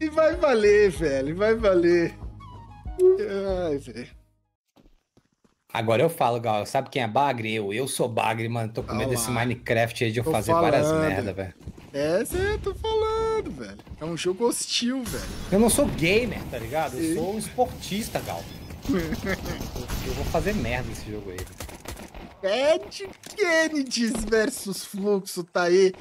E vai valer, velho. Vai valer. Ai, velho. Agora eu falo, Gal, sabe quem é Bagre? Eu. Eu sou Bagre, mano. Tô com medo desse. Minecraft aí de eu Tô fazer várias falando. merda, velho. Essa eu tô falando, velho. É um jogo hostil, velho. Eu não sou gamer, tá ligado? Eu Sim. sou um esportista, Gal. Eu, eu vou fazer merda nesse jogo aí. Ed Kennedys versus Fluxo tá aí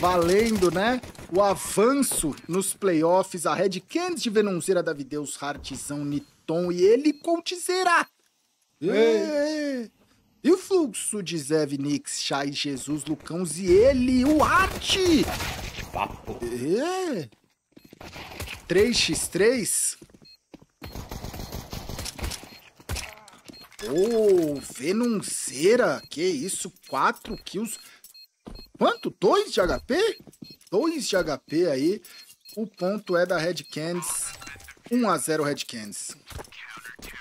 valendo, né? O avanço nos playoffs. A Red Kennedys de Venonzeira, Davideus, Hartzão, Niton e ele Coltzeira. É. E o fluxo de Zé Nix, Chay, Jesus, Lucãos e ele, o Arte. Papo. É. 3x3. Ô, Venonceira, que isso, 4 kills. Quanto? 2 de HP? 2 de HP aí. O ponto é da Red Canids. 1 a 0 Red Canids.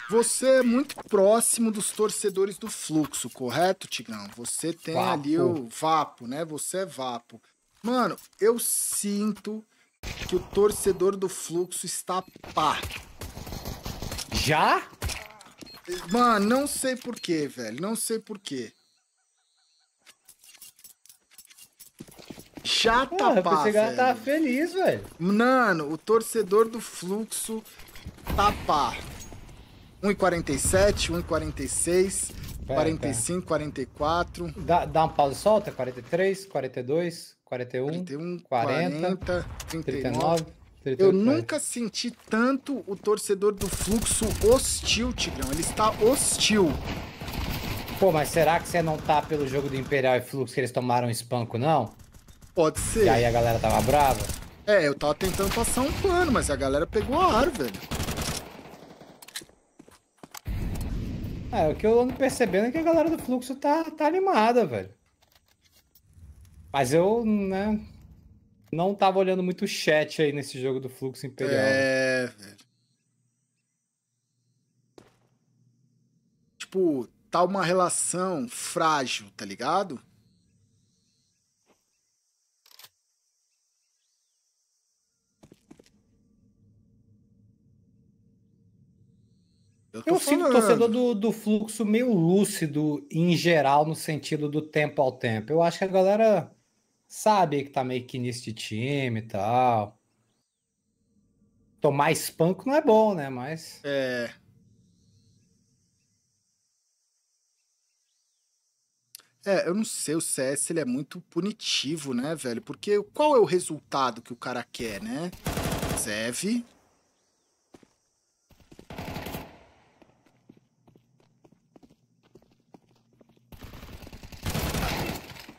Você é muito próximo dos torcedores do fluxo, correto, Tigrão? Você tem Vapo. ali o Vapo, né? Você é Vapo. Mano, eu sinto que o torcedor do fluxo está pá. Já? Mano, não sei porquê, velho. Não sei porquê. Tá Porra, pá, ela velho. tava feliz, velho. Mano, o torcedor do fluxo tá pá. 1,47, 1,46, Pera, 45, 44, Dá, dá uma pausa e solta? 43, 42, 41, 41, 40, 40, 39. 39, 38. Eu nunca senti tanto o torcedor do fluxo hostil, Tigrão. Ele está hostil. Pô, mas será que você não tá pelo jogo do Imperial e Fluxo que eles tomaram um espanco, não? Pode ser. E aí a galera tava brava? É, eu tava tentando passar um plano, mas a galera pegou ar, velho. É, o que eu ando percebendo é que a galera do Fluxo tá, tá animada, velho. Mas eu, né, não tava olhando muito o chat aí nesse jogo do Fluxo Imperial. É, velho. Tipo, tá uma relação frágil, tá ligado? tô Eu sinto o torcedor do, do fluxo meio lúcido em geral, no sentido do tempo ao tempo. Eu acho que a galera sabe que tá meio que início de time e tal. Tomar espanco não é bom, né? Mas. É. É, eu não sei, o CS ele é muito punitivo, né, velho? Porque qual é o resultado que o cara quer, né? Zev.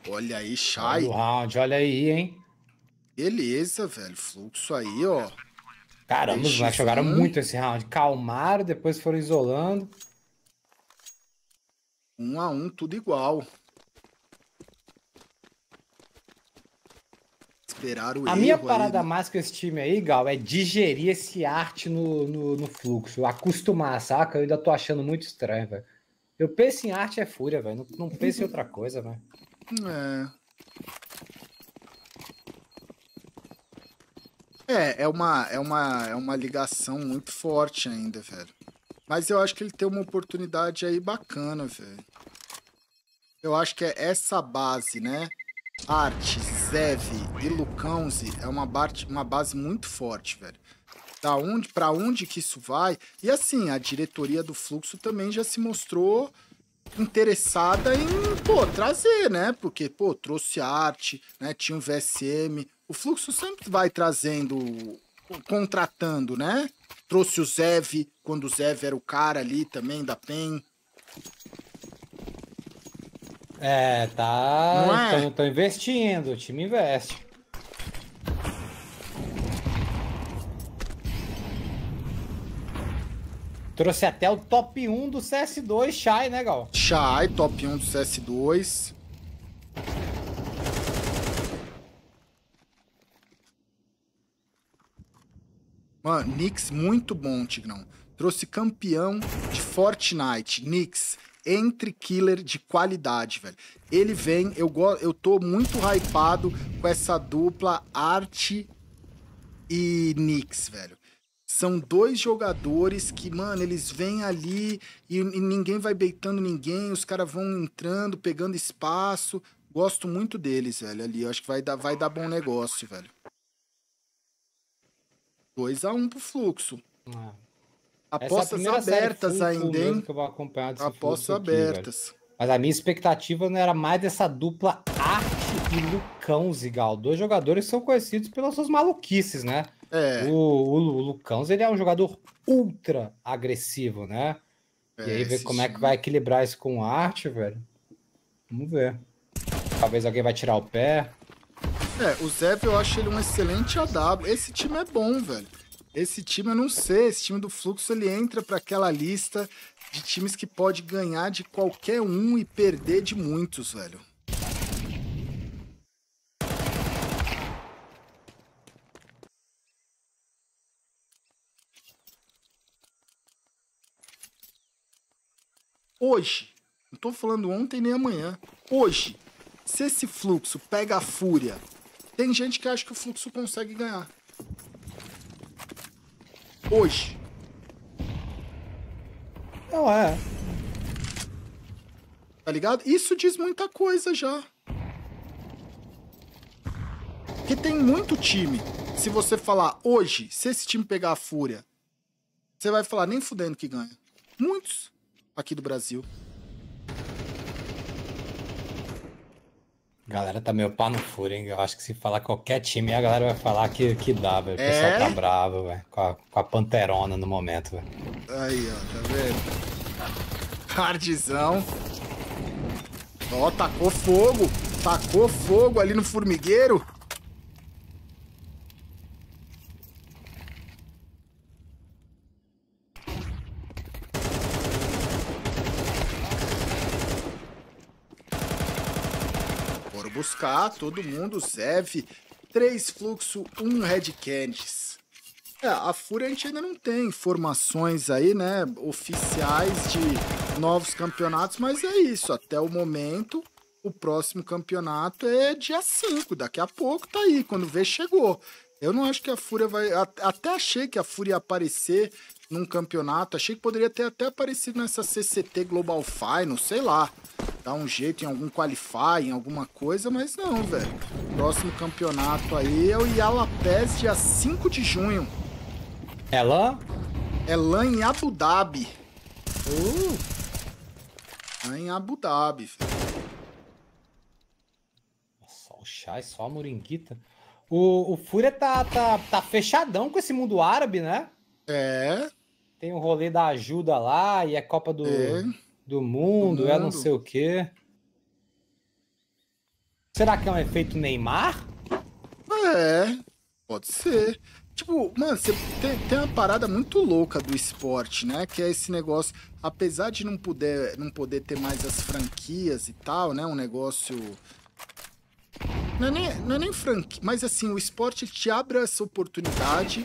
Olha aí, Shai. Olha o round, olha aí, hein? Beleza, velho. Fluxo aí, ó. Caramba, os moleques jogaram muito esse round. Calmaram, depois foram isolando. Um a um, tudo igual. Esperar o A minha parada aí, né? mais com esse time aí, Gal, é digerir esse arte no, no, no fluxo. Acostumar, saca? Eu ainda tô achando muito estranho, velho. Eu penso em arte é fúria, velho. Não, não penso em outra coisa, velho. É. É, é uma, é, uma, é uma ligação muito forte ainda, velho. Mas eu acho que ele tem uma oportunidade aí bacana, velho. Eu acho que é essa base, né? Arte, Zev e Lucãozi é uma, bar- uma base muito forte, velho. Da onde, pra onde que isso vai? E assim, a diretoria do Fluxo também já se mostrou interessada em, pô, trazer, né? Porque, pô, trouxe arte, né? Tinha um VSM. O Fluxo sempre vai trazendo, contratando, né? Trouxe o Zev, quando o Zev era o cara ali também da PEN. É, tá. Não é? Estão tão investindo, o time investe. Trouxe até o top 1 do CS2 Shai, né, Gal? Shai, top 1 do CS2. Mano, Nix muito bom, Tigrão. Trouxe campeão de Fortnite. Nix, entre killer de qualidade, velho. Ele vem, eu, eu tô muito hypado com essa dupla Arte e Knicks, velho. São dois jogadores que, mano, eles vêm ali e, e ninguém vai beitando ninguém, os caras vão entrando, pegando espaço. Gosto muito deles, velho, ali. Acho que vai dar, vai dar bom negócio, velho. 2x1 um pro fluxo. Ah. Apostas é abertas ainda, hein? Que eu vou acompanhar Apostas abertas. Aqui, Mas a minha expectativa não era mais dessa dupla Arte e Lucão Zigal. Dois jogadores que são conhecidos pelas suas maluquices, né? É. O, o, o Lucão, ele é um jogador ultra agressivo, né? É, e aí ver como sim. é que vai equilibrar isso com arte, velho. Vamos ver. Talvez alguém vai tirar o pé. É, o Zev eu acho ele um excelente AW. Esse time é bom, velho. Esse time eu não sei, esse time do Fluxo ele entra para aquela lista de times que pode ganhar de qualquer um e perder de muitos, velho. Hoje, não tô falando ontem nem amanhã, hoje, se esse fluxo pega a fúria, tem gente que acha que o fluxo consegue ganhar. Hoje. Não é. Tá ligado? Isso diz muita coisa já. Que tem muito time. Se você falar hoje, se esse time pegar a fúria, você vai falar nem fudendo que ganha. Muitos aqui do Brasil. galera tá meio pá no furo, hein? Eu acho que se falar qualquer time, a galera vai falar que, que dá, velho. O é? pessoal tá bravo, velho. Com a, com a panterona no momento, velho. Aí, ó, tá vendo? Hardzão. Ó, tacou fogo. Tacou fogo ali no formigueiro. Todo mundo, Zev, três fluxo, um Red Candies. É, a Fúria a gente ainda não tem informações aí, né, oficiais de novos campeonatos, mas é isso, até o momento, o próximo campeonato é dia 5, daqui a pouco tá aí, quando vê chegou. Eu não acho que a Fúria vai. Até achei que a Fúria ia aparecer num campeonato. Achei que poderia ter até aparecido nessa CCT Global Final, sei lá dar um jeito em algum qualify, em alguma coisa, mas não, velho. Próximo campeonato aí é o Yala Pes, dia 5 de junho. É lá? É lá em Abu Dhabi. Uh, lá em Abu Dhabi. Só o chá, só a moringuita. O, o Fúria tá, tá, tá fechadão com esse mundo árabe, né? É. Tem o rolê da ajuda lá e a Copa do. É do mundo, do mundo. é não sei o quê. Será que é um efeito Neymar? É, pode ser. Tipo, mano, você tem, tem uma parada muito louca do esporte, né? Que é esse negócio, apesar de não poder, não poder ter mais as franquias e tal, né? Um negócio. Não é nem, não é nem franquia, mas assim, o esporte te abre essa oportunidade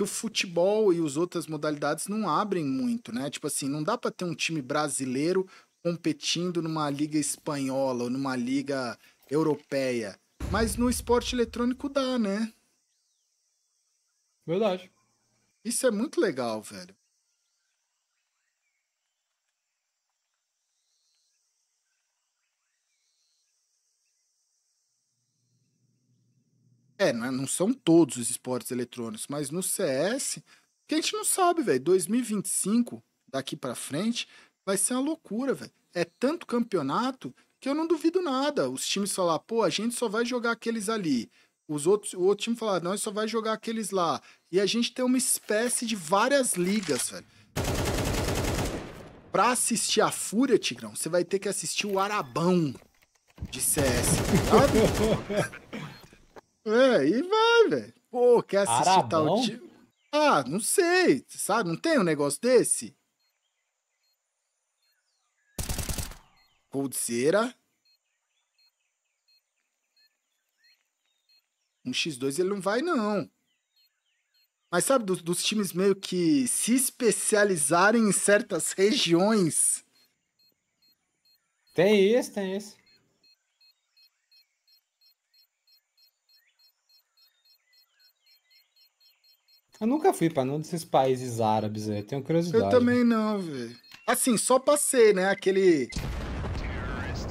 que o futebol e as outras modalidades não abrem muito, né? Tipo assim, não dá para ter um time brasileiro competindo numa liga espanhola ou numa liga europeia. Mas no esporte eletrônico dá, né? Verdade. Isso é muito legal, velho. É, não, é, não são todos os esportes eletrônicos, mas no CS, que a gente não sabe, velho. 2025, daqui para frente, vai ser uma loucura, velho. É tanto campeonato que eu não duvido nada. Os times falar, pô, a gente só vai jogar aqueles ali. Os outros, o outro time falar, não, só vai jogar aqueles lá. E a gente tem uma espécie de várias ligas, velho. Pra assistir a Fúria, Tigrão, você vai ter que assistir o Arabão de CS, sabe? É, e vai, velho. Pô, quer assistir Arabão? tal time? Ah, não sei, sabe? Não tem um negócio desse? Coldzera. Um X2 ele não vai, não. Mas sabe, dos, dos times meio que se especializarem em certas regiões. Tem isso, tem isso. Eu nunca fui pra nenhum desses países árabes aí, tenho curiosidade. Eu também não, velho. Assim, só passei, né? Aquele.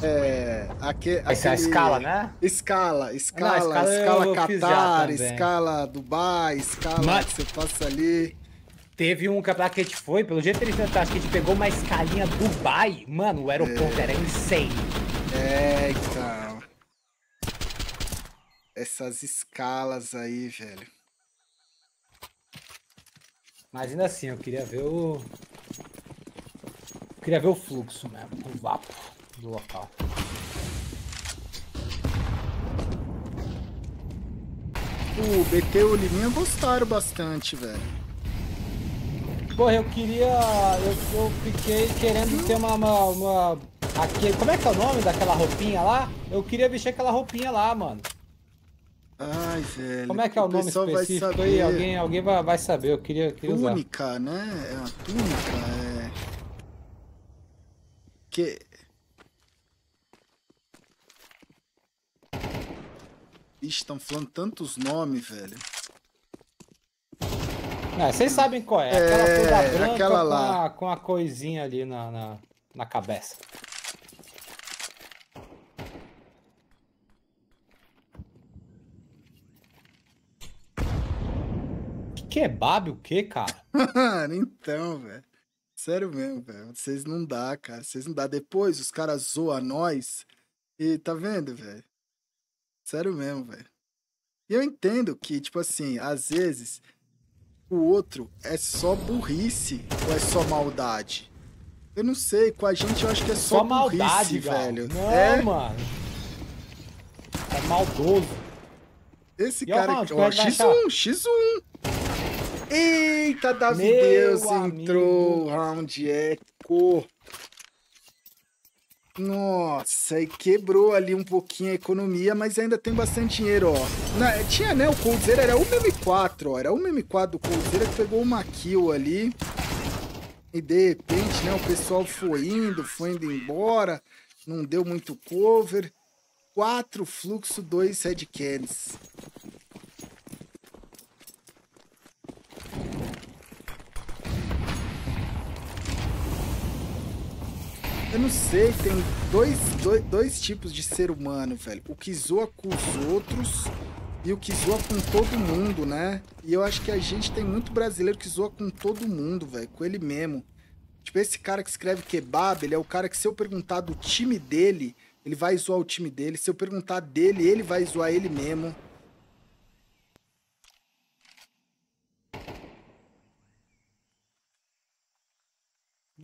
É. Aque, Essa é a escala, né? Escala, escala, Não, escala escala Qatar, escala Dubai, escala Mas- que você passa ali. Teve um campeonato que a gente foi, pelo jeito eles acho que a gente pegou uma escalinha Dubai. Mano, o aeroporto era insane. É, então. Essas escalas aí, velho. Mas ainda assim, eu queria ver o. Eu queria ver o fluxo mesmo, o vapo do local. O BT e o Liminha gostaram bastante, velho. Porra, eu queria. Eu, eu fiquei querendo ter uma. uma, uma- aqui, como é que é o nome daquela roupinha lá? Eu queria vestir aquela roupinha lá, mano. Ai, velho. Como é que é o nome pessoal vai específico aí? Alguém, alguém vai, vai saber, eu queria, queria usar. Túnica, né? É uma túnica, é. Que. Ixi, estão falando tantos nomes, velho. É, vocês sabem qual é. Aquela É, branca aquela com, lá. a, com a coisinha ali na, na, na cabeça. Kebab o que, cara? Mano, então, velho. Sério mesmo, velho. Vocês não dá, cara. Vocês não dá. Depois os caras zoam nós. E tá vendo, velho? Sério mesmo, velho. E eu entendo que, tipo assim, às vezes o outro é só burrice ou é só maldade. Eu não sei, com a gente eu acho que é só, Só maldade, burrice, velho. Não, é, mano. É maldoso. esse E cara ó, é que vai X1, X1. Eita, Davi Meu Deus amigo. entrou, round eco. Nossa, e quebrou ali um pouquinho a economia, mas ainda tem bastante dinheiro, ó. Na- tinha, né, o Coldzera era 1 M4, ó. Era 1 M4 do Coldzera que pegou uma kill ali. E de repente, né, o pessoal foi indo, foi indo embora. Não deu muito cover. 4 fluxo, 2 headcans. Eu não sei, tem dois, dois, dois tipos de ser humano, velho. O que zoa com os outros e o que zoa com todo mundo, né? E eu acho que a gente tem muito brasileiro que zoa com todo mundo, velho. Com ele mesmo. Tipo, esse cara que escreve kebab, ele é o cara que se eu perguntar do time dele, ele vai zoar o time dele. Se eu perguntar dele, ele vai zoar ele mesmo.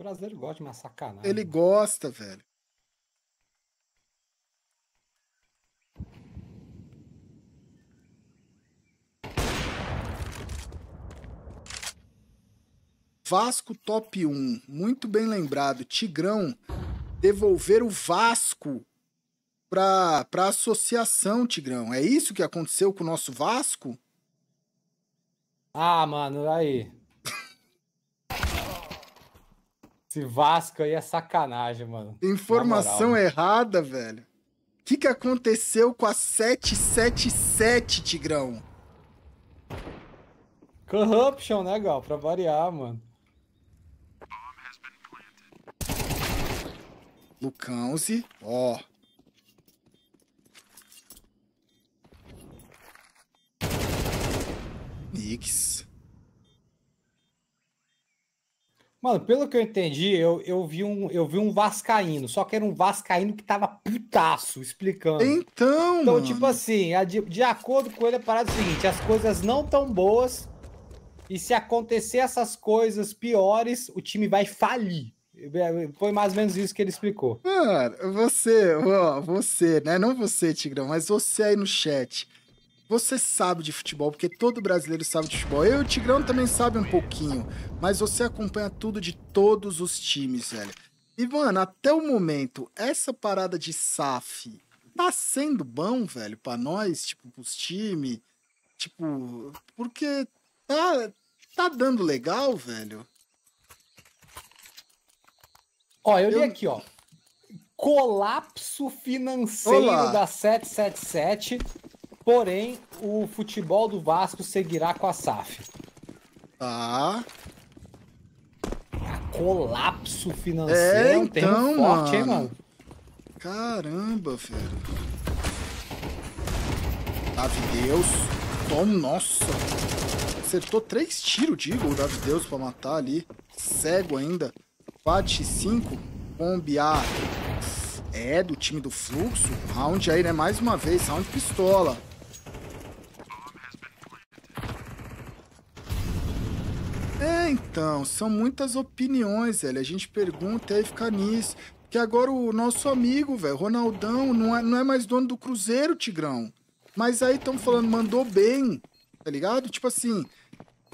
Brasileiro gosta de uma sacanagem. Ele gosta, velho. Vasco top 1. Muito bem lembrado. Tigrão devolver o Vasco pra, pra associação, Tigrão. É isso que aconteceu com o nosso Vasco? Ah, mano, aí. Esse Vasco aí é sacanagem, mano. Informação moral. errada, velho. O que, que aconteceu com a 777, Tigrão? Corruption, né, Gal? Pra variar, mano. Lucãozi, ó. Nix. Mano, pelo que eu entendi, eu, eu, vi um, eu vi um Vascaíno, só que era um Vascaíno que tava putaço, explicando. Então, Então, mano. tipo assim, de, de acordo com ele, a parada é o seguinte: as coisas não tão boas, e se acontecer essas coisas piores, o time vai falir. Foi mais ou menos isso que ele explicou. Mano, você, ó, você, né? Não você, Tigrão, mas você aí no chat. Você sabe de futebol, porque todo brasileiro sabe de futebol. Eu e o Tigrão também sabe um pouquinho. Mas você acompanha tudo de todos os times, velho. E, mano, até o momento, essa parada de SAF tá sendo bom, velho, pra nós, tipo, pros times. Tipo, porque tá, tá dando legal, velho. Ó, eu li Eu- aqui, ó. Colapso financeiro Olá. da 777, porém o futebol do Vasco seguirá com a SAF. Tá. Colapso financeiro é, um termo então, forte, mano. hein, mano? Caramba, velho. Davi Deus. Toma, nossa. Acertou três tiros, digo, o Davi Deus pra matar ali. Cego ainda. 4 5 Bombear. É, do time do Fluxo. Round aí, né? Mais uma vez, round pistola. É, então, são muitas opiniões, velho. A gente pergunta e aí fica nisso. Que agora o nosso amigo, velho, Ronaldão, não é, não é mais dono do Cruzeiro, Tigrão. Mas aí estão falando, mandou bem, tá ligado? Tipo assim,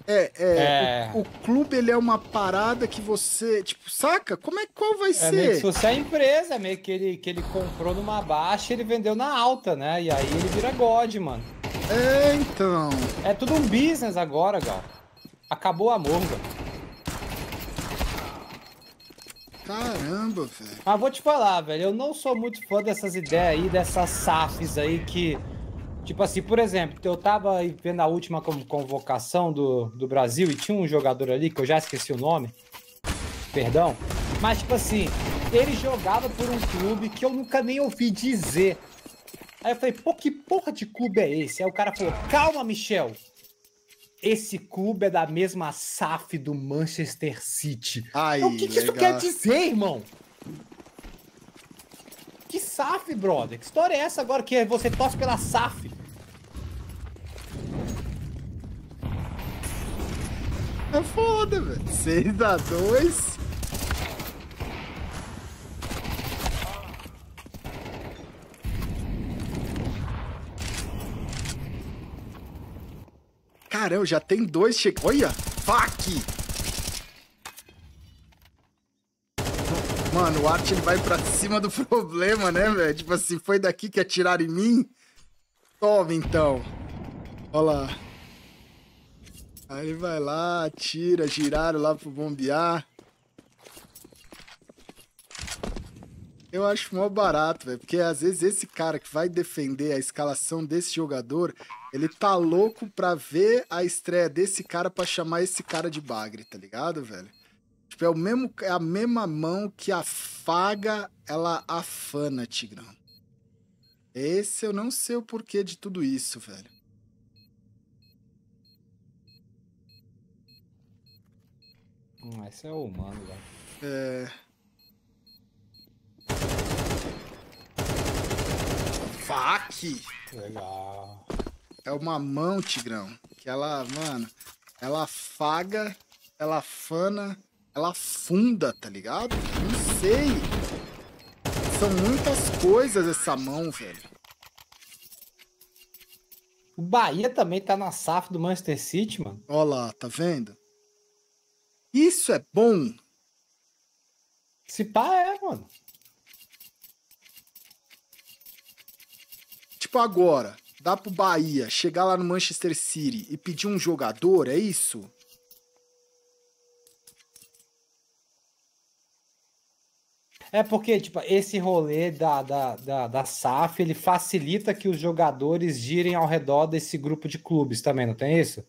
é, é, é. O, o, clube ele é uma parada que você, tipo, saca? Como é qual vai é ser? Meio que se você é empresa, meio que ele, que ele comprou numa baixa, ele vendeu na alta, né? E aí ele vira God, mano. É, então. É tudo um business agora, Gal. Acabou amor, velho. Caramba, velho. Mas vou te falar, velho, eu não sou muito fã dessas ideias aí, dessas SAFs aí que Tipo assim, por exemplo, eu tava vendo a última convocação do, do Brasil e tinha um jogador ali que eu já esqueci o nome. Perdão. Mas, tipo assim, ele jogava por um clube que eu nunca nem ouvi dizer. Aí eu falei, pô, que porra de clube é esse? Aí o cara falou, calma, Michel. Esse clube é da mesma SAF do Manchester City. Aí, o que, que isso quer dizer, irmão? Que SAF, brother? Que história é essa agora que você torce pela SAF? É foda, velho. 6x2. Caramba, já tem dois che... Olha! Fuck! Mano, o Art ele vai pra cima do problema, né, velho? Tipo assim, foi daqui que atiraram em mim? Toma, então. Olha lá. Aí vai lá, atira, giraram lá pro bombear. Eu acho mó barato, velho, porque às vezes esse cara que vai defender a escalação desse jogador, ele tá louco pra ver a estreia desse cara pra chamar esse cara de bagre, tá ligado, velho? Tipo, é, o mesmo, é a mesma mão que afaga, ela afana, Tigrão. Esse eu não sei o porquê de tudo isso, velho. Hum, esse é o humano, velho. É. Faque! Legal. É uma mão, Tigrão. Que ela, mano, ela afaga, ela afana, ela afunda, tá ligado? Não sei. São muitas coisas essa mão, velho. O Bahia também tá na SAF do Manchester City, mano. Olha lá, tá vendo? Isso é bom. Se pá, é, mano. Tipo agora, dá pro Bahia chegar lá no Manchester City e pedir um jogador, é isso? É porque, tipo, esse rolê da, da, da, da SAF, ele facilita que os jogadores girem ao redor desse grupo de clubes também, não tem isso?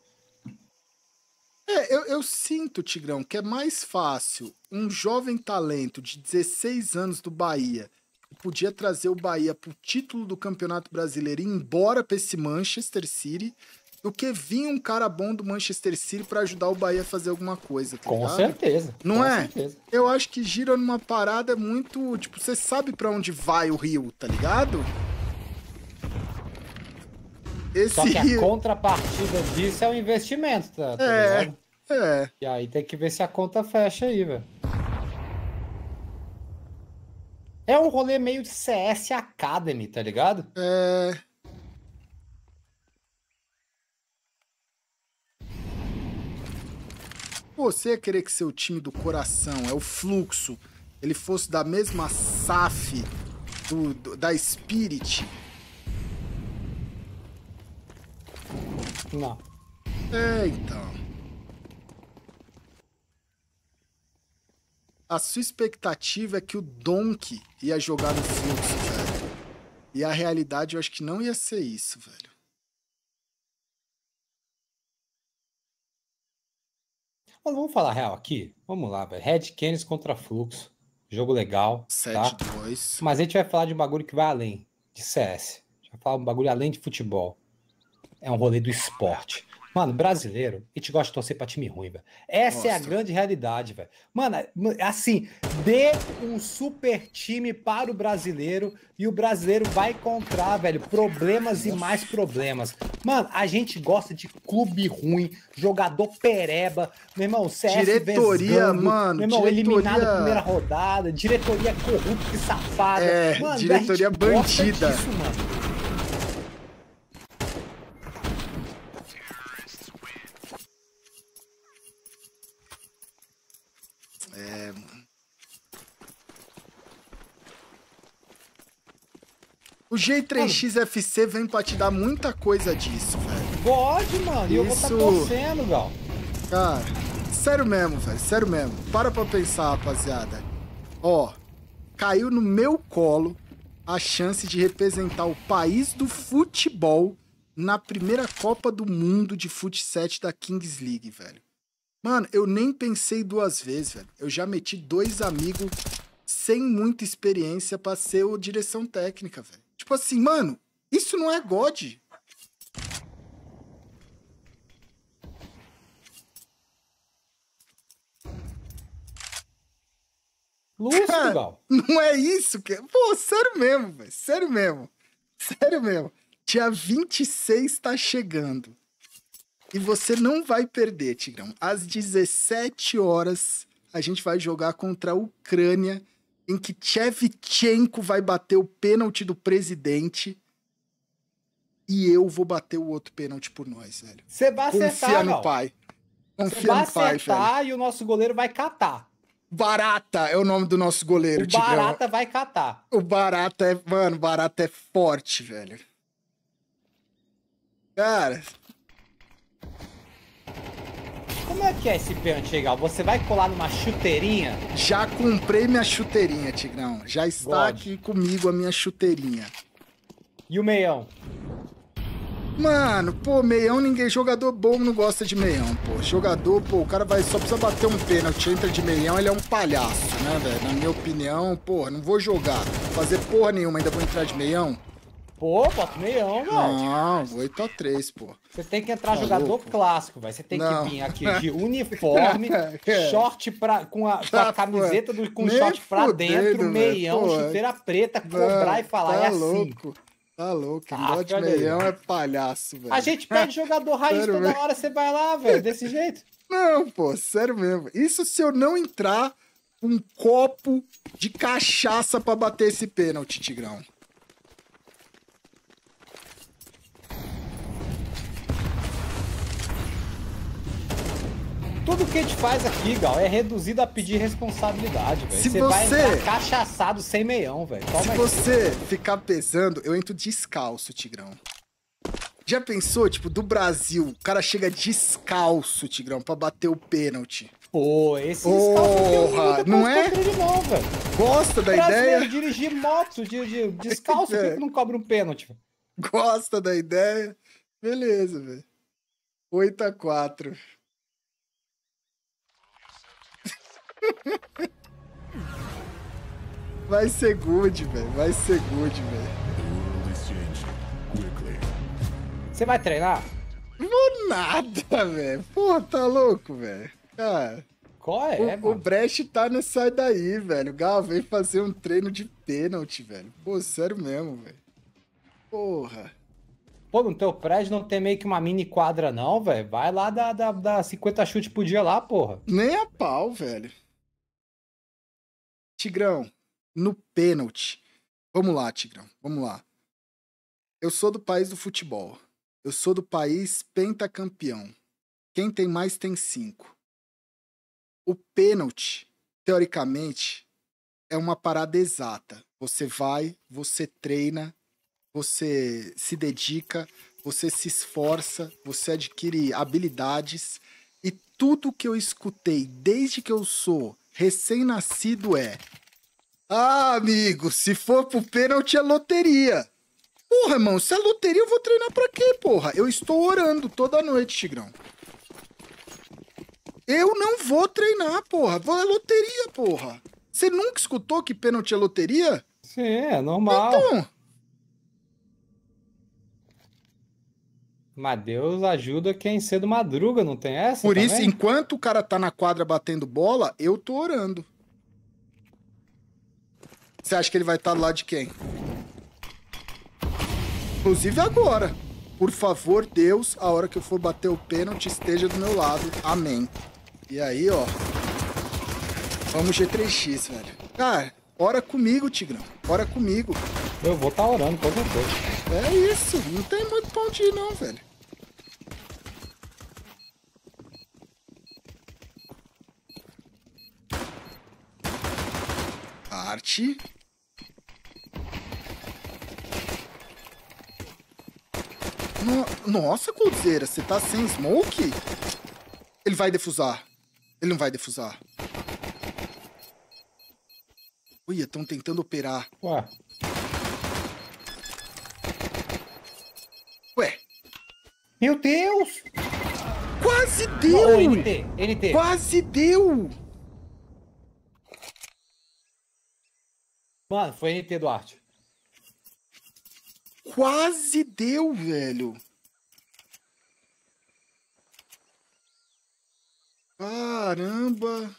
É, eu, eu sinto, Tigrão, que é mais fácil um jovem talento de 16 anos do Bahia podia trazer o Bahia pro título do Campeonato Brasileiro e ir embora pra esse Manchester City do que vir um cara bom do Manchester City para ajudar o Bahia a fazer alguma coisa. Tá com ligado? certeza. Não com é? Certeza. Eu acho que gira numa parada muito. Tipo, você sabe para onde vai o Rio, tá ligado? Esse Só que a contrapartida disso é o investimento, tá, tá é, ligado? É. E aí tem que ver se a conta fecha aí, velho. É um rolê meio de CS Academy, tá ligado? É. Você ia querer que seu time do coração, é o fluxo, ele fosse da mesma SAF do, do, da Spirit? Não. É, então. A sua expectativa é que o Donk ia jogar no fluxo, velho. E a realidade eu acho que não ia ser isso, velho. Mano, vamos falar real aqui? Vamos lá, velho. Red Canids contra Fluxo. Jogo legal. 7-2. Tá? Mas a gente vai falar de um bagulho que vai além de CS. A gente vai falar um bagulho além de futebol. É um rolê do esporte. Mano, brasileiro, a gente gosta de torcer pra time ruim, velho. Essa Nossa. é a grande realidade, velho. Mano, assim, dê um super time para o brasileiro e o brasileiro vai encontrar, velho, problemas e mais problemas. Mano, a gente gosta de clube ruim, jogador pereba, meu irmão, CS Diretoria, vesgando, mano. Meu irmão, diretoria... eliminado na primeira rodada, diretoria corrupta e safada. É, mano, diretoria bandida. Disso, mano. O G3XFC vem pra te dar muita coisa disso, velho. Pode, mano. E eu vou estar tá torcendo, Gal. Cara, sério mesmo, velho. Sério mesmo. Para pra pensar, rapaziada. Ó, caiu no meu colo a chance de representar o país do futebol na primeira Copa do Mundo de Futsal da Kings League, velho. Mano, eu nem pensei duas vezes, velho. Eu já meti dois amigos sem muita experiência pra ser o direção técnica, velho. Tipo assim, mano, isso não é God. Lúcio, Cara, Não é isso que. Pô, sério mesmo, velho. Sério mesmo. Sério mesmo. Dia 26 tá chegando. E você não vai perder, Tigrão. Às 17 horas, a gente vai jogar contra a Ucrânia em que Chevchenko vai bater o pênalti do presidente e eu vou bater o outro pênalti por nós, velho. Você vai acertar, Confia no pai. Confia Você vai no pai, acertar velho. e o nosso goleiro vai catar. Barata é o nome do nosso goleiro, O Barata vai catar. O Barata é, mano, Barata é forte, velho. Cara, como é que é esse pênalti, legal? Você vai colar numa chuteirinha? Já comprei minha chuteirinha, Tigrão. Já está God. aqui comigo a minha chuteirinha. E o meião? Mano, pô, meião, ninguém. Jogador bom não gosta de meião, pô. Jogador, pô, o cara vai só precisa bater um pênalti, entra de meião, ele é um palhaço, né, velho? Na minha opinião, porra, não vou jogar. Fazer porra nenhuma, ainda vou entrar de meião. Pô, bota meião, velho. Não, 8x3, pô. Você tem que entrar tá jogador louco. clássico, velho. Você tem não. que vir aqui de uniforme, é. short pra, com a, com a tá, camiseta do, com short pra dentro, meião, véio, chuteira preta, cobrar e falar. Tá é assim. louco. Tá louco, quem ah, de meião é palhaço, velho. A gente pede jogador raiz sério toda mesmo? hora, você vai lá, velho, desse jeito. Não, pô, sério mesmo. Isso se eu não entrar um copo de cachaça para bater esse pênalti, Tigrão. Tudo que a gente faz aqui, Gal, é reduzido a pedir responsabilidade, velho. Se você, vai entrar cachaçado sem meião, velho. Se você ficar pesando, eu entro descalço, Tigrão. Já pensou, tipo, do Brasil, o cara chega descalço, Tigrão, pra bater o pênalti. Pô, esse Porra, não é? não, velho. Gosta da ideia? dirigir moto de descalço, é. por que não cobra um pênalti? Gosta da ideia? Beleza, velho. 8 a 4 Vai ser good, velho. Vai ser good, velho. Você vai treinar? Vou nada, velho. Porra, tá louco, velho. Cara. Qual é, o, mano? o Brecht tá nessa daí, velho. O Gal vem fazer um treino de pênalti, velho. Pô, sério mesmo, velho. Porra. Pô, no teu prédio não tem meio que uma mini quadra, não, velho? Vai lá dar, dar, dar 50 chutes por dia lá, porra. Nem a pau, velho. Tigrão, no pênalti. Vamos lá, Tigrão, vamos lá. Eu sou do país do futebol. Eu sou do país pentacampeão. Quem tem mais tem cinco. O pênalti, teoricamente, é uma parada exata. Você vai, você treina, você se dedica, você se esforça, você adquire habilidades. E tudo que eu escutei desde que eu sou recém-nascido é. Ah, amigo, se for pro pênalti é loteria. Porra, irmão, se é loteria eu vou treinar pra quê, porra? Eu estou orando toda noite, Tigrão. Eu não vou treinar, porra. Vou é loteria, porra. Você nunca escutou que pênalti é loteria? Sim, é normal. Então, Mas Deus ajuda quem cedo madruga, não tem essa? por isso, também? enquanto o cara tá na quadra batendo bola, eu tô orando. Você acha que ele vai estar do lado de quem? Inclusive agora. Por favor, Deus, a hora que eu for bater o pênalti, esteja do meu lado. Amém. E aí, ó. Vamos G3X, velho. Cara, ora comigo, Tigrão. Ora comigo. Eu vou estar orando, com certeza. É isso. Não tem muito pra onde ir, não, velho. Arte. No- Nossa, Coldzera, você tá sem smoke? Ele vai defusar. Ele não vai defusar. Ui, estão tentando operar. Ué, Ué, meu Deus! quase deu! NT, NT. Quase deu! Mano, foi NT Duarte. Quase deu, velho. Caramba.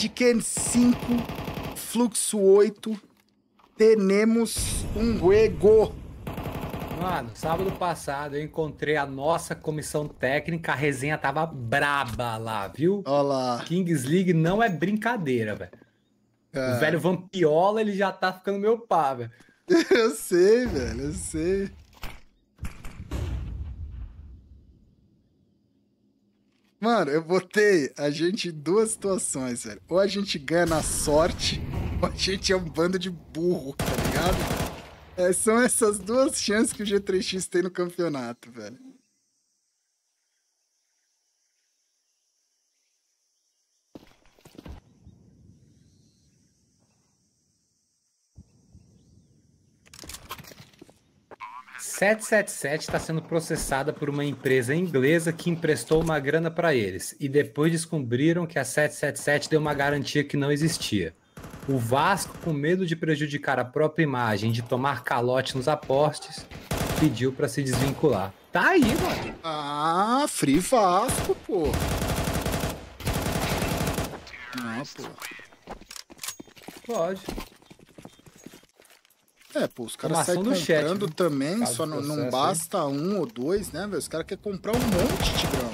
Redcan 5, Fluxo 8, temos um juego. Mano, sábado passado eu encontrei a nossa comissão técnica, a resenha tava braba lá, viu? Olha lá. Kings League não é brincadeira, velho. cara. O velho Vampiola, ele já tá ficando meu pá, velho. Eu sei, velho, eu sei. Mano, eu botei a gente em duas situações, velho. Ou a gente ganha na sorte, ou a gente é um bando de burro, tá ligado? É, são essas duas chances que o G3X tem no campeonato, velho. 777 está sendo processada por uma empresa inglesa que emprestou uma grana para eles e depois descobriram que a 777 deu uma garantia que não existia. O Vasco, com medo de prejudicar a própria imagem, de tomar calote nos apostes, pediu para se desvincular. Tá aí, mano. Ah, Free Vasco, pô. Não, pô. Pode. É, pô, os caras saem ação do chat, comprando viu? também, Caso só não, não processo aí. basta um ou dois, né, velho? Os caras querem comprar um monte, Tigrão.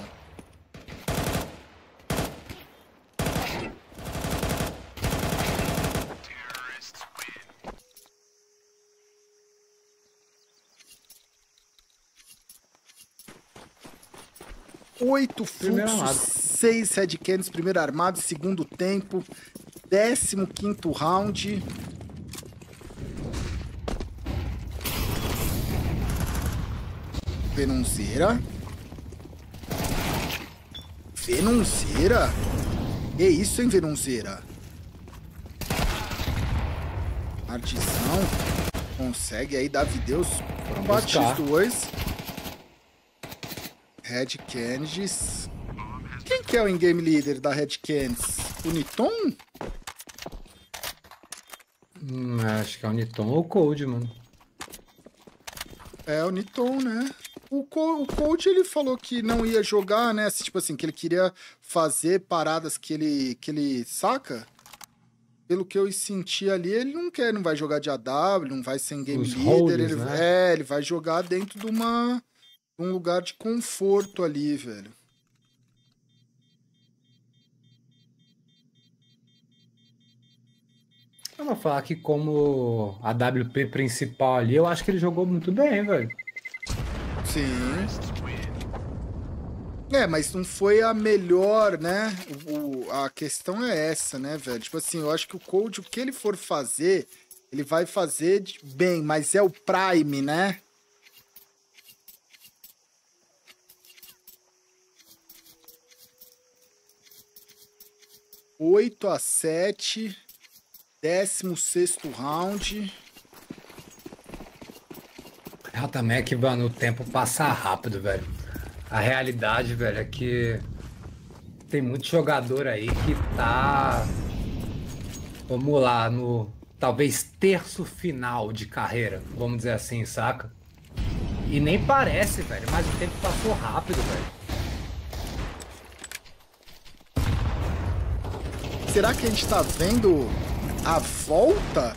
Oito fluxos, seis headcans, primeiro armado, segundo tempo, décimo quinto round. Venonzeira. Venonzeira? Que isso, hein, Venonzeira? Artizão. Consegue aí, Davideus. Bate os dois. Red Candies. Quem que é o in-game leader da Red Candies? O Niton? Hum, acho que é o Niton ou o Cold, mano. É, o Niton, né? O, Co o coach ele falou que não ia jogar, né? Tipo assim, que ele queria fazer paradas que ele, que ele saca. Pelo que eu senti ali, ele não quer, não vai jogar de AW, não vai ser em game Os leader. holders, ele, né? É, ele vai jogar dentro de uma de um lugar de conforto ali, velho. Eu vou falar que como a WP principal ali, eu acho que ele jogou muito bem, velho. Sim. É, mas não foi a melhor, né? O, a questão é essa, né, velho? Tipo assim, eu acho que o Cold, o que ele for fazer, ele Ele vai fazer bem, mas é o Prime, né? Oito a sete, décimo sexto round. Ah, também é que, mano, o tempo passa rápido, velho. A realidade, velho, é que tem muito jogador aí que tá. Vamos lá, no talvez terço final de carreira, vamos dizer assim, saca? E nem parece, velho, mas o tempo passou rápido, velho. Será que a gente tá vendo a volta?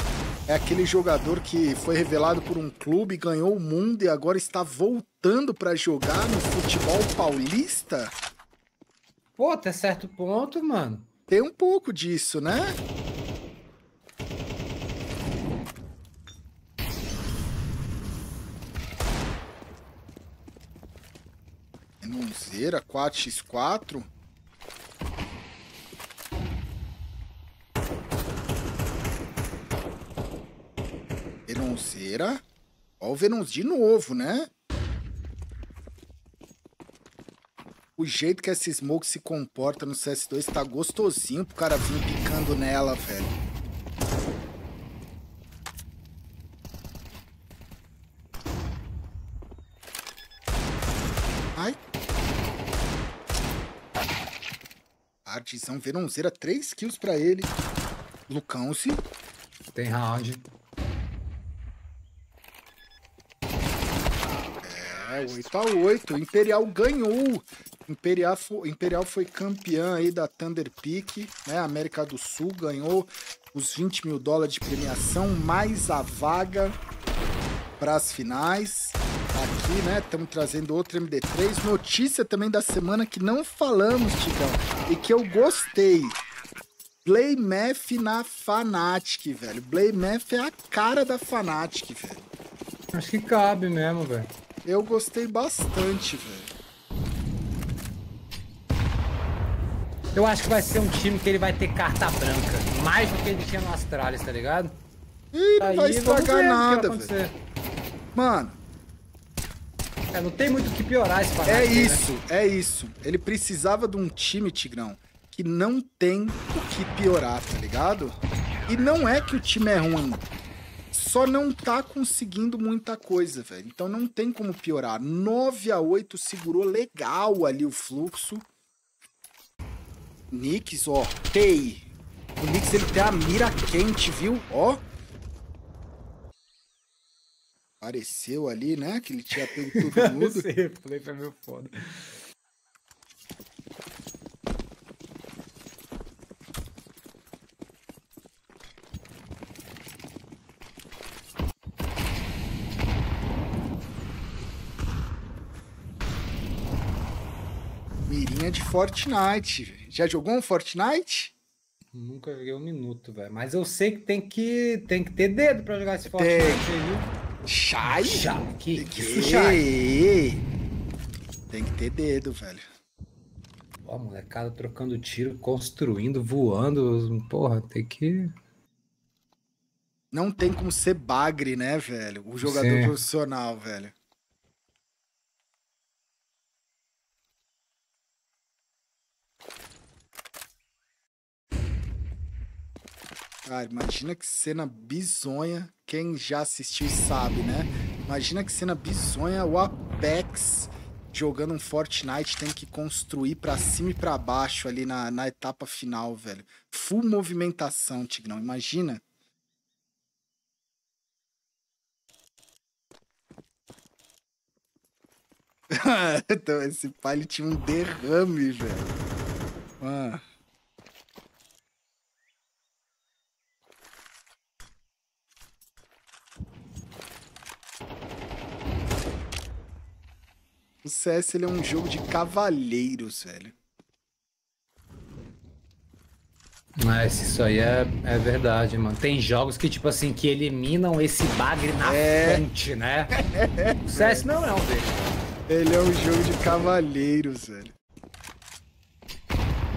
É aquele jogador que foi revelado por um clube, ganhou o mundo e agora está voltando para jogar no futebol paulista? Pô, até certo ponto, mano. Tem um pouco disso, né? Monzeira 4x4. Venonzeira. Ó o Venons de novo, né? O jeito que essa Smoke se comporta no CS2 tá gostosinho pro cara vir picando nela, velho. Ai. Artizão Venonzeira, 3 kills pra ele. Lucão-se. Tem round. 8 a 8 Imperial ganhou. Imperial foi, Imperial foi campeã aí da Thunder Peak, né? América do Sul ganhou os 20 mil dólares de premiação, mais a vaga para as finais. Aqui, né? Estamos trazendo outro MD3. Notícia também da semana que não falamos, Tigão, e que eu gostei. Blaymef na Fnatic, velho. Blaymef é a cara da Fnatic, velho. Acho que cabe mesmo, velho. Eu gostei bastante, velho. Eu acho que vai ser um time que ele vai ter carta branca. Mais do que ele tinha no Astralis, tá ligado? Ih, não vai estragar nada, velho. Mano. É, não tem muito o que piorar esse É isso, né? é isso. Ele precisava de um time, Tigrão, que não tem o que piorar, tá ligado? E não é que o time é ruim só não tá conseguindo muita coisa, velho. Então não tem como piorar. 9 a 8 segurou legal ali o fluxo. Nix, ó, Tei. O Nix ele tem a mira quente, viu? Ó. Apareceu ali, né? Que ele tinha pego todo mundo. Esse replay foi meio foda. Mirinha de Fortnite. Já jogou um Fortnite? Nunca joguei um minuto, velho. Mas eu sei que tem que, tem que ter dedo pra jogar esse Fortnite tem. aí? Chai? Chai. Que, que, que chai? Tem que ter dedo, velho. Ó, molecada trocando tiro, construindo, voando. Porra, tem que. Não tem como ser bagre, né, velho? O jogador Sim. profissional, velho. Cara, imagina que cena bizonha. Quem já assistiu sabe, né? Imagina que cena bizonha o Apex jogando um Fortnite tem que construir para cima e para baixo ali na, na etapa final, velho. Full movimentação, Tigrão. Imagina. então, esse pai tinha um derrame, velho. Mano. O CS ele é um jogo de cavalheiros, velho. Mas isso aí é, é verdade, mano. Tem jogos que, tipo assim, que eliminam esse bagre na é. frente, né? o CS não é um deles. Ele é um jogo de cavalheiros, velho.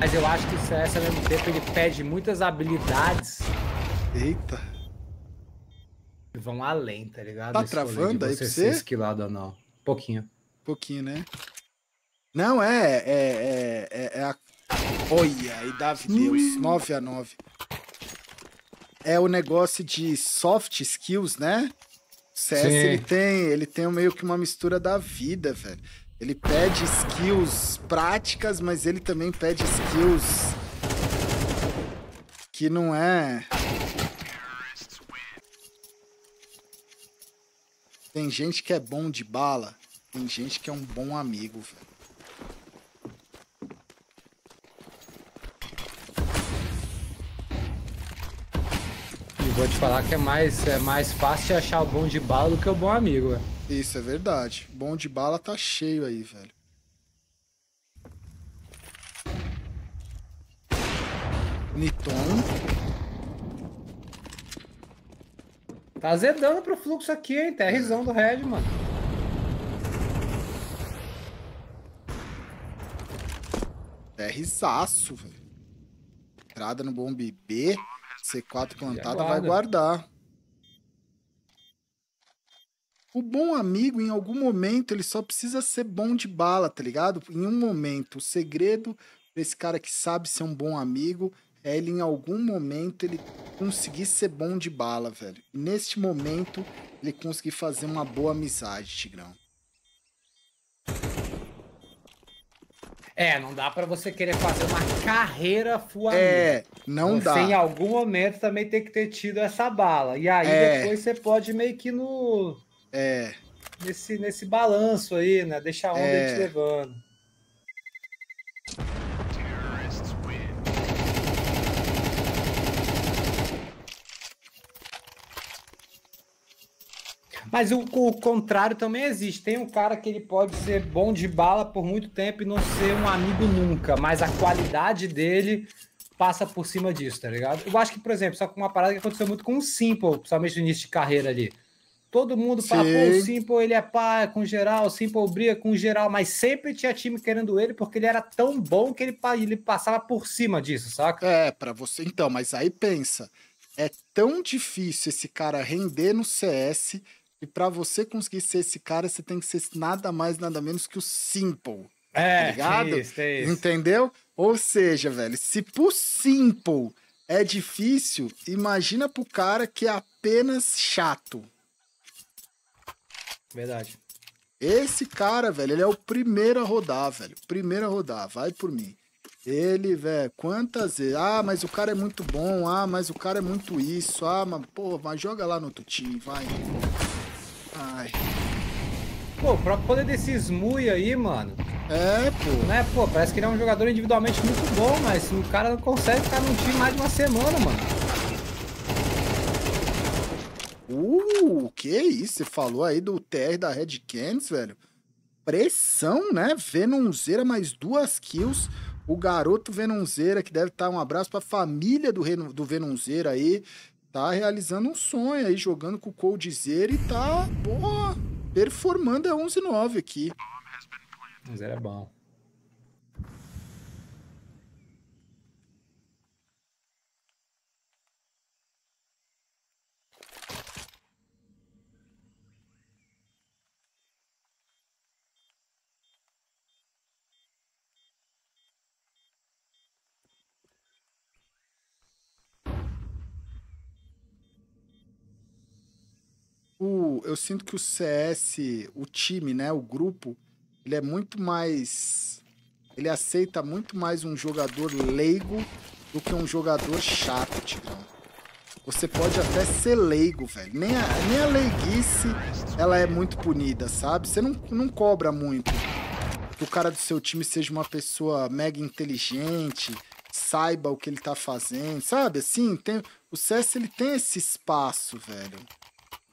Mas eu acho que o CS, ao mesmo tempo, ele pede muitas habilidades. Eita. vão além, tá ligado? Tá travando aí pra você? esquilado ou não. Pouquinho. Pouquinho, né? Não, é. É, é, é, é a. Olha, aí Davi Deus, 9 a 9 É o negócio de soft skills, né? O CS ele tem, ele tem meio que uma mistura da vida, velho. Ele pede skills práticas, mas ele também pede skills que não é Tem gente que é bom de bala, tem gente que é um bom amigo, velho. E vou te falar que é mais, é mais fácil achar o bom de bala do que o bom amigo, velho. Isso é verdade. Bom de bala tá cheio aí, velho. Niton. Tá azedando pro fluxo aqui, hein? TRzão do Red, mano. TRzaço, velho. Entrada no bombe B. C4 plantada vai guardar. O bom amigo, em algum momento, ele só precisa ser bom de bala, tá ligado? Em um momento. O segredo desse cara que sabe ser um bom amigo é ele em algum momento ele conseguir ser bom de bala, velho. E neste momento ele conseguir fazer uma boa amizade, Tigrão. É, não dá para você querer fazer uma carreira full É, não você, dá. Em algum momento também tem que ter tido essa bala. E aí é. depois você pode meio que no é nesse nesse balanço aí, né? Deixar a onda é. te levando. Mas o, o, contrário também existe. Tem um cara que ele pode ser bom de bala por muito tempo e não ser um amigo nunca, mas a qualidade dele passa por cima disso, tá ligado? Eu acho que, por exemplo, só com uma parada que aconteceu muito com o Simple, principalmente no início de carreira ali. Todo mundo fala, pô, o Simple ele é pá com geral, o Simple briga com geral, mas sempre tinha time querendo ele porque ele era tão bom que ele, ele passava por cima disso, saca? É, para você então, mas aí pensa, é tão difícil esse cara render no CS e para você conseguir ser esse cara, você tem que ser nada mais, nada menos que o Simple. É, tá ligado? Isso, é isso. Entendeu? Ou seja, velho, se pro Simple é difícil, imagina pro cara que é apenas chato. Verdade. Esse cara, velho, ele é o primeiro a rodar, velho. Primeiro a rodar, vai por mim. Ele, velho, quantas vezes? Ah, mas o cara é muito bom. Ah, mas o cara é muito isso. Ah, mas, pô, mas joga lá no time, vai. Ai. Pô, o próprio poder desse Smui aí, mano. É, pô. Né, pô, parece que ele é um jogador individualmente muito bom, mas o cara não consegue ficar num time mais de uma semana, mano. Uh, que isso? Você falou aí do TR da Red Canids, velho. Pressão, né? Venonzeira mais duas kills. O garoto Venonzeira, que deve estar um abraço pra família do, do Venonzeira aí tá realizando um sonho aí, jogando com o Coldzera e tá, porra, performando a 11-9 aqui. Mas era bom. O, eu sinto que o CS, o time, né, o grupo, ele é muito mais. Ele aceita muito mais um jogador leigo do que um jogador chato, Tigrão. Você pode até ser leigo, velho. Nem a, nem a leiguice ela é muito punida, sabe? Você não, não cobra muito que o cara do seu time seja uma pessoa mega inteligente, saiba o que ele tá fazendo, sabe? Assim, tem, o CS ele tem esse espaço, velho.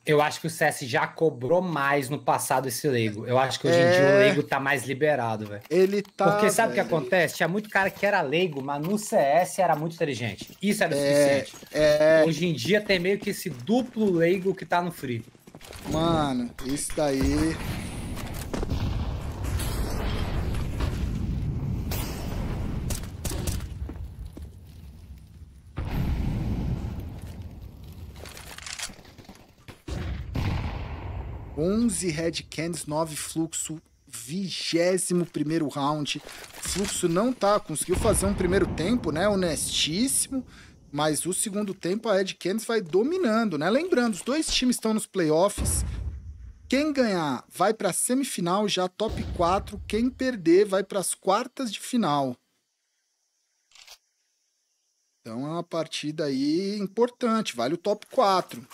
Eu acho que o CS já cobrou mais no passado esse Lego. Eu acho que hoje é... em dia o Lego tá mais liberado, velho. Ele tá. Porque sabe o que acontece? Tinha muito cara que era leigo, mas no CS era muito inteligente. Isso era o é... suficiente. É... Hoje em dia tem meio que esse duplo leigo que tá no free. Mano, isso daí 11 Red Canids, 9 fluxo, 21 primeiro round. Fluxo não tá, conseguiu fazer um primeiro tempo, né? Honestíssimo. Mas o segundo tempo a Red Canids vai dominando, né? Lembrando, os dois times estão nos playoffs. Quem ganhar vai para semifinal, já top 4. Quem perder vai para as quartas de final. Então é uma partida aí importante, vale o top 4.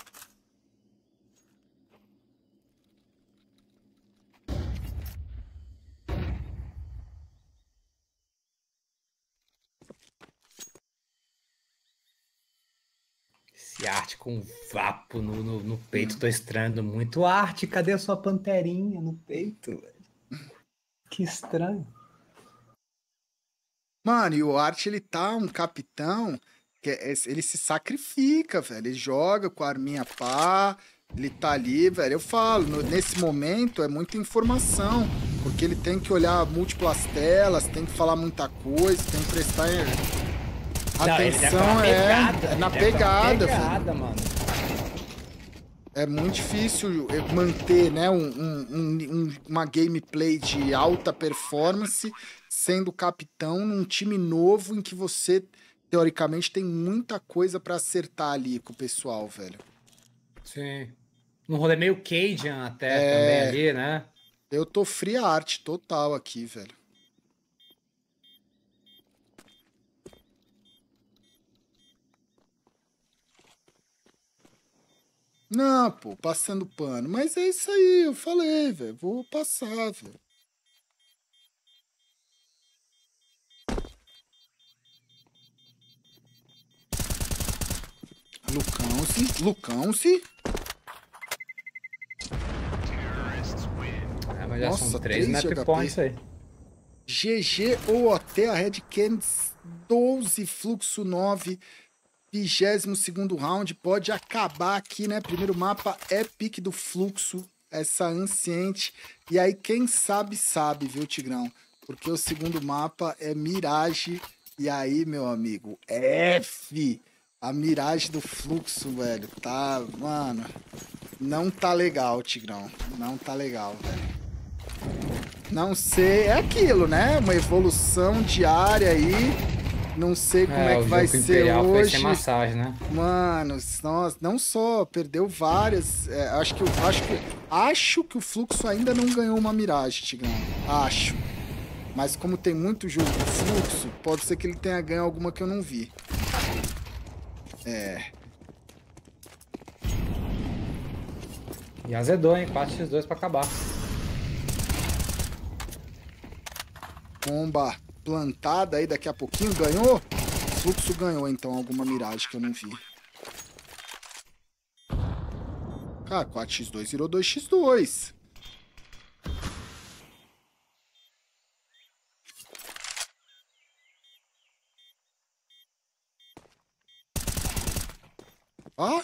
Esse arte com vapo no, no, no peito, tô estranhando muito. Arte, cadê a sua panterinha no peito? Velho? Que estranho. Mano, e o Art, ele tá um capitão que é, ele se sacrifica, velho. Ele joga com a arminha pá, ele tá ali, velho. Eu falo, no, nesse momento é muita informação, porque ele tem que olhar múltiplas telas, tem que falar muita coisa, tem que prestar atenção, Não, é, pegada, é na pegada, pegada mano. É muito difícil manter né, um, um, um, uma gameplay de alta performance sendo capitão num time novo em que você, teoricamente, tem muita coisa para acertar ali com o pessoal, velho. Sim. Num rolê meio Cajun até é... também ali, né? Eu tô free art total aqui, velho. Não, pô, passando pano. Mas é isso aí, eu falei, velho. Vou passar, velho. Lucão-se, Lucão-se. É, mas já Nossa, são três map points aí. GG ou até a Red Canids 12, fluxo 9, 22 round. Pode acabar aqui, né? Primeiro mapa é pique do fluxo, essa anciente. E aí, quem sabe, sabe, viu, Tigrão? Porque o segundo mapa é Mirage. E aí, meu amigo, F a miragem do fluxo, velho, tá, mano, não tá legal, Tigrão. Não tá legal, velho. Não sei, é aquilo, né? Uma evolução diária aí. Não sei como é, é que vai ser hoje. Foi massagem, né? Mano, nossa, não só perdeu várias. É, acho que acho que acho que o fluxo ainda não ganhou uma miragem, Tigrão. Acho. Mas como tem muito jogo de fluxo, pode ser que ele tenha ganho alguma que eu não vi. É. E azedou, hein? 4x2 pra acabar. Bomba plantada aí daqui a pouquinho. Ganhou? Fluxo ganhou, então, alguma miragem que eu não vi. Cara, 4x2 virou 2x2. Ó,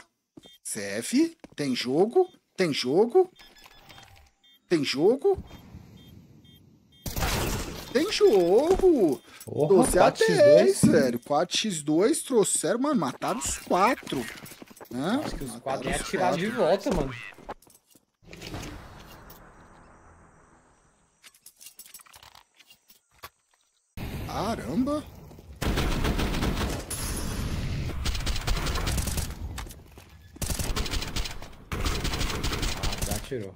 CF, tem jogo, tem jogo, tem jogo. Tem jogo! Porra, 12 a 10, velho. 4x2 trouxeram, mano, mataram os 4. Né? Acho que os 4 é atirar de volta, mano. Caramba! tirou.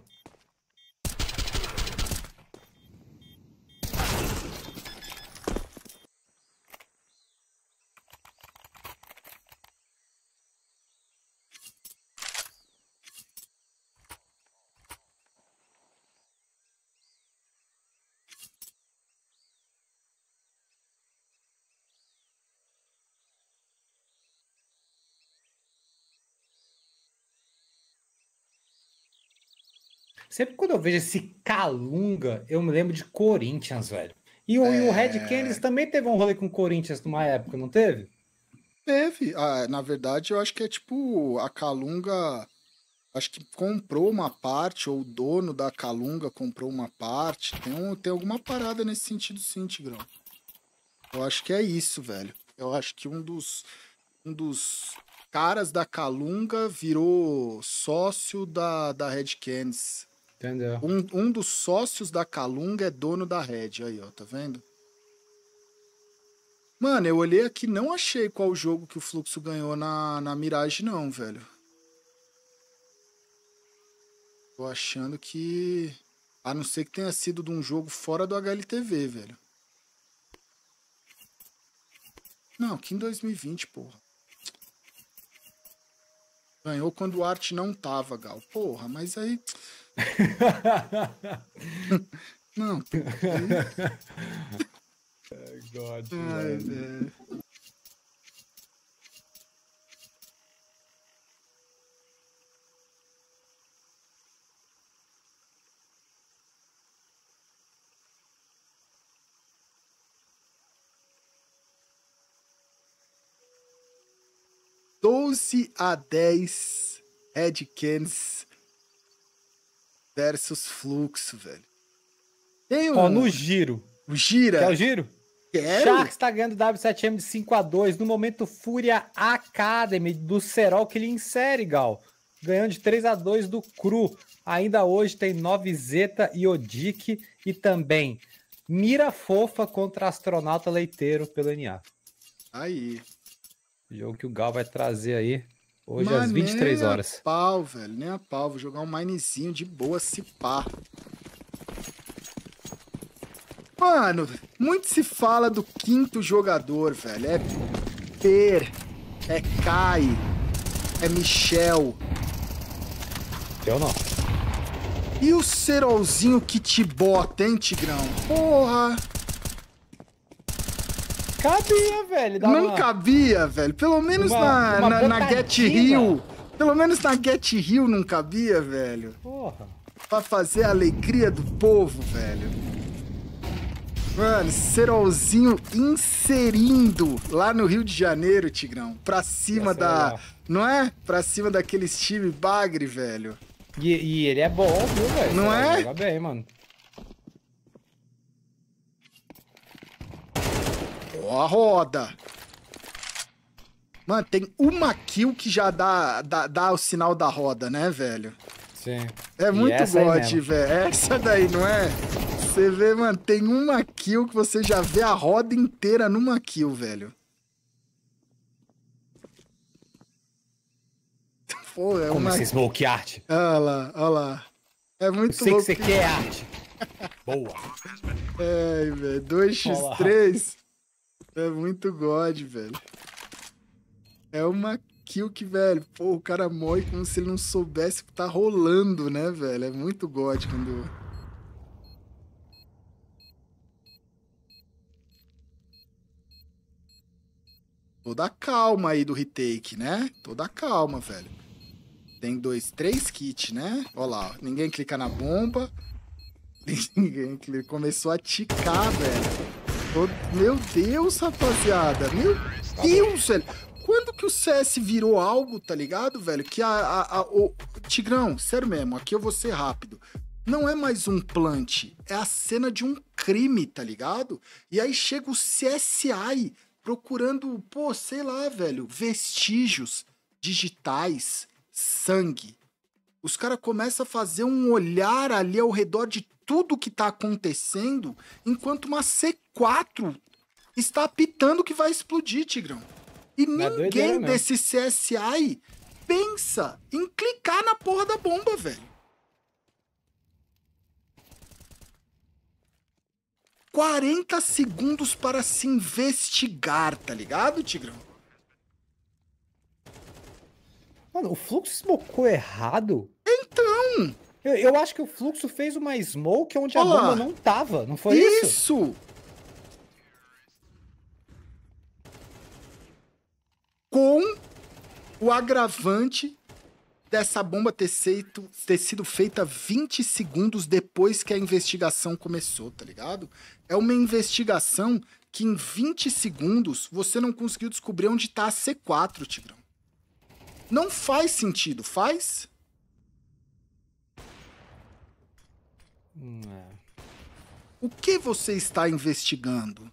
Sempre quando eu vejo esse Calunga, eu me lembro de Corinthians, velho. E o, é... o Red Canids também teve um rolê com o Corinthians numa época, não teve? Teve. Ah, na verdade, eu acho que é tipo a Calunga. Acho que comprou uma parte, ou o dono da Calunga comprou uma parte. Tem, um, tem alguma parada nesse sentido, sim, Tigrão. Eu acho que é isso, velho. Eu acho que um dos, um dos caras da Calunga virou sócio da, da Red Canids Entendeu? Um, um dos sócios da Calunga é dono da Red. Aí, ó, tá vendo? Mano, eu olhei aqui não achei qual jogo que o Fluxo ganhou na, na Mirage, não, velho. Tô achando que. A não ser que tenha sido de um jogo fora do HLTV, velho. Não, que em 2020, porra. Ganhou quando o Art não tava, Gal. Porra, mas aí. não. Ai, God, Ai, velho. Doze a dez Red Cans versus Fluxo, velho. Tem um... Ó, no giro. O Gira. Quer o giro? Quero. Sharks tá ganhando W7M de 5 a 2 No momento, Fúria Academy do Serol que ele insere, Gal. Ganhando de 3 a 2 do Cru. Ainda hoje tem Novizeta e Odic. E também Mira Fofa contra Astronauta Leiteiro pelo NA. Aí. Jogo que o Gal vai trazer aí hoje Mas às 23 nem horas. Nem a pau, velho. Nem a pau. Vou jogar um minezinho de boa, se pá. Mano, muito se fala do quinto jogador, velho. É Per, é Kai, é Michel. Eu não. E o Serolzinho que te bota, hein, Tigrão? Porra! Cabia, velho. Não uma... cabia, velho. Pelo menos uma, na, na, na Get Hill. Pelo menos na Get Hill não cabia, velho. Porra. Pra fazer a alegria do povo, velho. Mano, Serolzinho inserindo lá no Rio de Janeiro, Tigrão. Pra cima Essa da. É não é? Pra cima daqueles time bagre, velho. E, e, ele é bom, viu, velho? Não é? Joga bem, mano. Ó a roda. Mano, tem uma kill que já dá, dá, dá o sinal da roda, né, velho? Sim. É muito god, velho. Essa daí, não é? Você vê, mano, tem uma kill que você já vê a roda inteira numa kill, velho. Pô, é Como uma... esse smoke art? Olha lá, olha lá. É muito Eu sei louco. que você quer arte. Boa. É, velho. 2x3 é muito god, velho. É uma kill que, velho, pô, o cara morre como se ele não soubesse que tá rolando, né, velho? É muito god quando Toda calma aí do retake, né? Toda calma, velho. Tem dois, três kits, né? Olha lá, ninguém clica na bomba. Ninguém clica. Começou a ticar, velho. Meu Deus, rapaziada. Meu Deus, velho. Quando que o CS virou algo, tá ligado, velho? Que a, a, a o Tigrão, sério mesmo, aqui eu vou ser rápido. Não é mais um plant, é a cena de um crime, tá ligado? E aí chega o CSI procurando, pô, sei lá, velho, vestígios digitais, sangue. Os caras começam a fazer um olhar ali ao redor de tudo que tá acontecendo, enquanto uma C4 está apitando que vai explodir, Tigrão. E é ninguém desse CSI pensa em clicar na porra da bomba, velho. 40 segundos para se investigar, tá ligado, Tigrão? Mano, o fluxo smocou errado? Então! Eu, eu, acho que o fluxo fez uma smoke onde Olá. a bomba não tava, não foi isso? Isso! Com o agravante dessa bomba ter, feito, ter sido feita 20 segundos depois que a investigação começou, tá ligado? É uma investigação que em 20 segundos você não conseguiu descobrir onde tá a C4, Tigrão. Não faz sentido, faz? Hum, é. O que você está investigando?